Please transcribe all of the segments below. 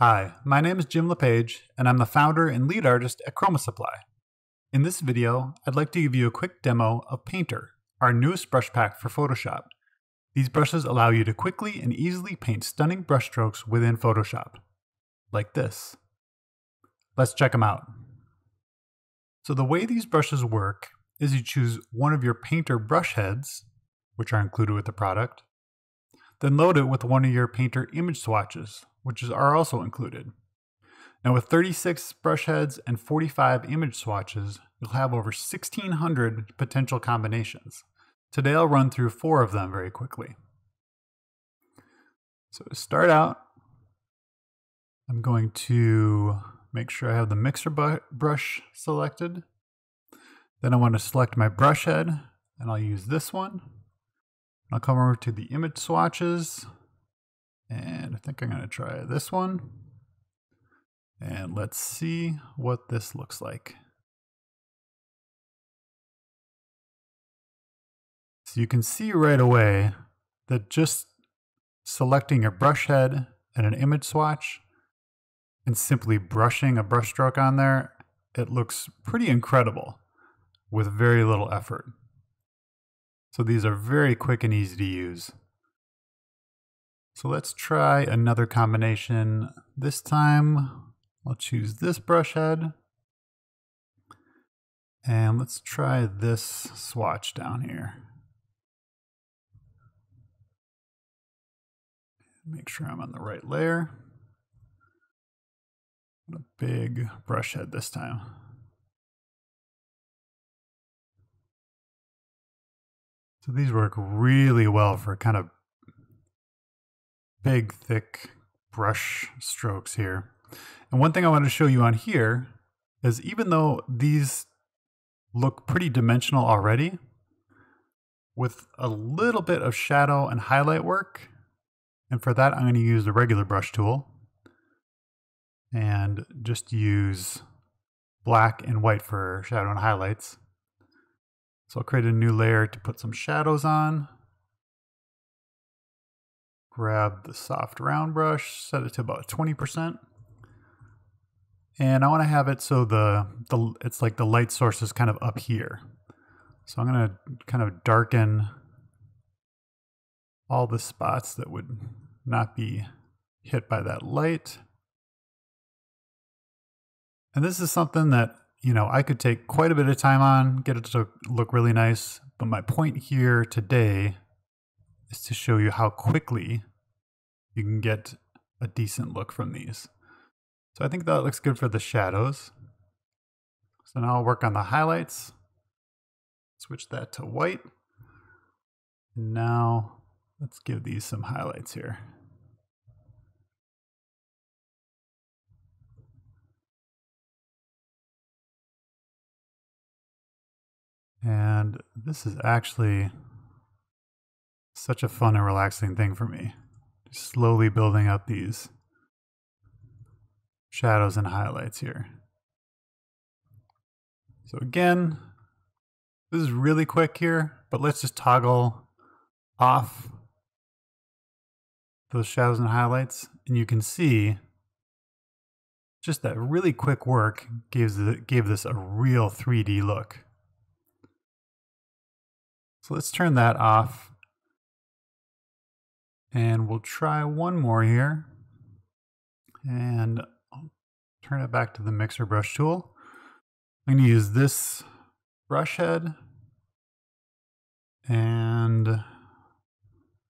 Hi, my name is Jim LePage, and I'm the founder and lead artist at Chroma Supply. In this video, I'd like to give you a quick demo of Painter, our newest brush pack for Photoshop. These brushes allow you to quickly and easily paint stunning brushstrokes within Photoshop, like this. Let's check them out. So the way these brushes work is you choose one of your Painter brush heads, which are included with the product, then load it with one of your Painter image swatches, which are also included. Now with 36 brush heads and 45 image swatches, you'll have over 1600 potential combinations. Today I'll run through four of them very quickly. So to start out, I'm going to make sure I have the mixer brush selected. Then I want to select my brush head and I'll use this one. I'll come over to the image swatches and I think I'm going to try this one. And let's see what this looks like. So you can see right away that just selecting a brush head and an image swatch and simply brushing a brushstroke on there, it looks pretty incredible with very little effort. So these are very quick and easy to use. So let's try another combination. This time, I'll choose this brush head. And let's try this swatch down here. Make sure I'm on the right layer. A big brush head this time. So these work really well for kind of big, thick brush strokes here. And one thing I want to show you on here is even though these look pretty dimensional already, with a little bit of shadow and highlight work, and for that I'm going to use the regular brush tool and just use black and white for shadow and highlights. So I'll create a new layer to put some shadows on grab the soft round brush, set it to about 20%. And I want to have it so the, the it's like the light source is kind of up here. So I'm going to kind of darken all the spots that would not be hit by that light. And this is something that, you know, I could take quite a bit of time on, get it to look really nice. But my point here today is to show you how quickly you can get a decent look from these. So I think that looks good for the shadows. So now I'll work on the highlights. Switch that to white. And Now let's give these some highlights here. And this is actually such a fun and relaxing thing for me. Just slowly building up these shadows and highlights here. So again, this is really quick here, but let's just toggle off those shadows and highlights. And you can see just that really quick work gives the, gave this a real 3D look. So let's turn that off. And we'll try one more here. And I'll turn it back to the mixer brush tool. I'm going to use this brush head. And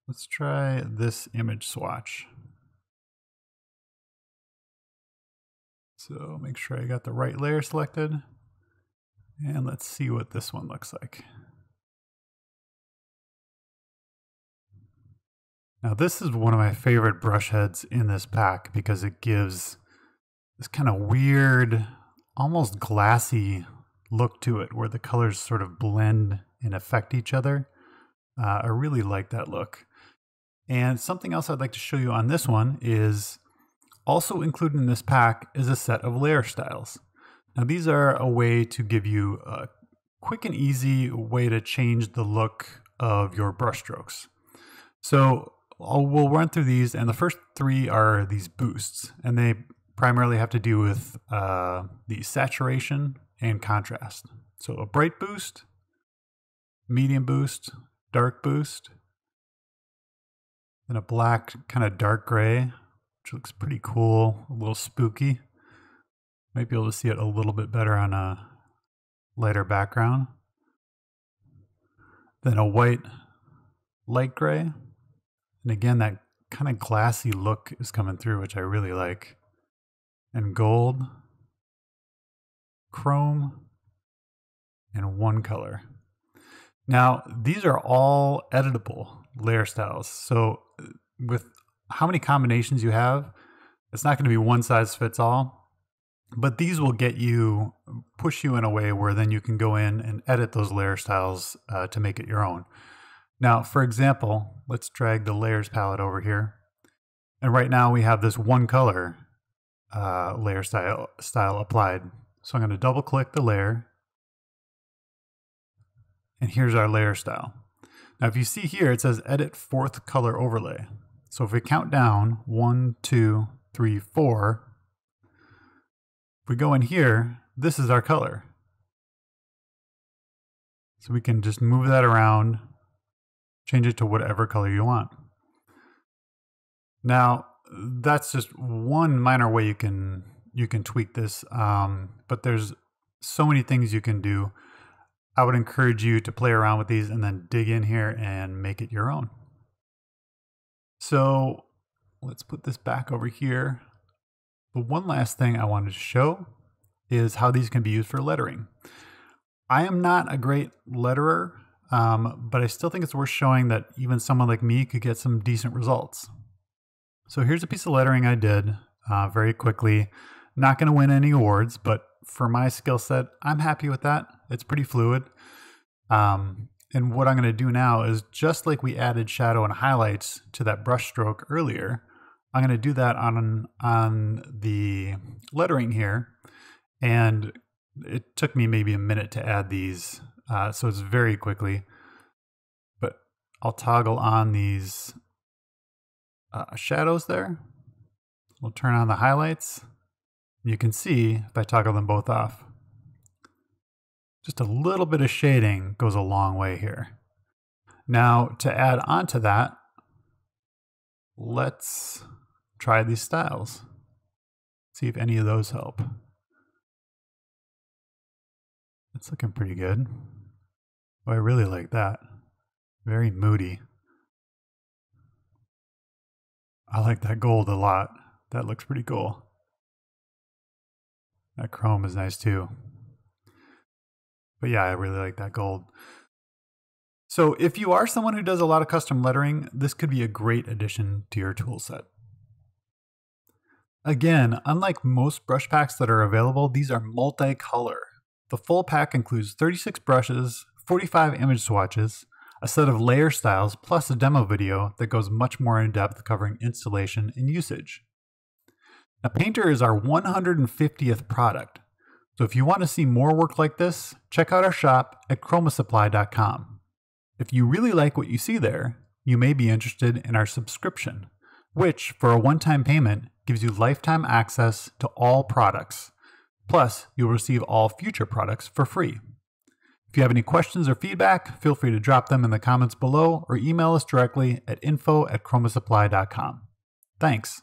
let's try this image swatch. So make sure I got the right layer selected. And let's see what this one looks like. Now this is one of my favorite brush heads in this pack because it gives this kind of weird, almost glassy look to it where the colors sort of blend and affect each other. Uh, I really like that look. And something else I'd like to show you on this one is also included in this pack is a set of layer styles. Now these are a way to give you a quick and easy way to change the look of your brushstrokes. So I'll, we'll run through these, and the first three are these boosts, and they primarily have to do with uh, the saturation and contrast. So a bright boost, medium boost, dark boost, and a black kind of dark gray, which looks pretty cool, a little spooky. Might be able to see it a little bit better on a lighter background. Then a white light gray. And again, that kind of glassy look is coming through, which I really like. And gold, chrome, and one color. Now, these are all editable layer styles. So, uh, with how many combinations you have, it's not going to be one size fits all. But these will get you, push you in a way where then you can go in and edit those layer styles uh, to make it your own. Now, for example, let's drag the layers palette over here. And right now we have this one color uh, layer style, style applied. So I'm going to double click the layer. And here's our layer style. Now, if you see here, it says edit fourth color overlay. So if we count down one, two, three, four, if we go in here, this is our color. So we can just move that around, change it to whatever color you want. Now, that's just one minor way you can you can tweak this, um, but there's so many things you can do. I would encourage you to play around with these and then dig in here and make it your own. So let's put this back over here. The one last thing I wanted to show is how these can be used for lettering. I am not a great letterer, um, but I still think it's worth showing that even someone like me could get some decent results. So here's a piece of lettering I did uh, very quickly. Not going to win any awards, but for my skill set, I'm happy with that. It's pretty fluid. Um, and what I'm going to do now is just like we added shadow and highlights to that brush stroke earlier, I'm going to do that on, on the lettering here. And it took me maybe a minute to add these, uh, so it's very quickly. But I'll toggle on these uh, shadows there. We'll turn on the highlights. You can see if I toggle them both off. Just a little bit of shading goes a long way here. Now to add on to that, let's try these styles. See if any of those help. It's looking pretty good. Oh, I really like that. Very moody. I like that gold a lot. That looks pretty cool. That chrome is nice too. But yeah, I really like that gold. So if you are someone who does a lot of custom lettering, this could be a great addition to your toolset. Again, unlike most brush packs that are available, these are multicolor. The full pack includes 36 brushes, 45 image swatches, a set of layer styles, plus a demo video that goes much more in depth covering installation and usage. Now, Painter is our 150th product, so if you want to see more work like this, check out our shop at chromasupply.com. If you really like what you see there, you may be interested in our subscription, which, for a one time payment, gives you lifetime access to all products Plus, you'll receive all future products for free. If you have any questions or feedback, feel free to drop them in the comments below or email us directly at info at. Thanks.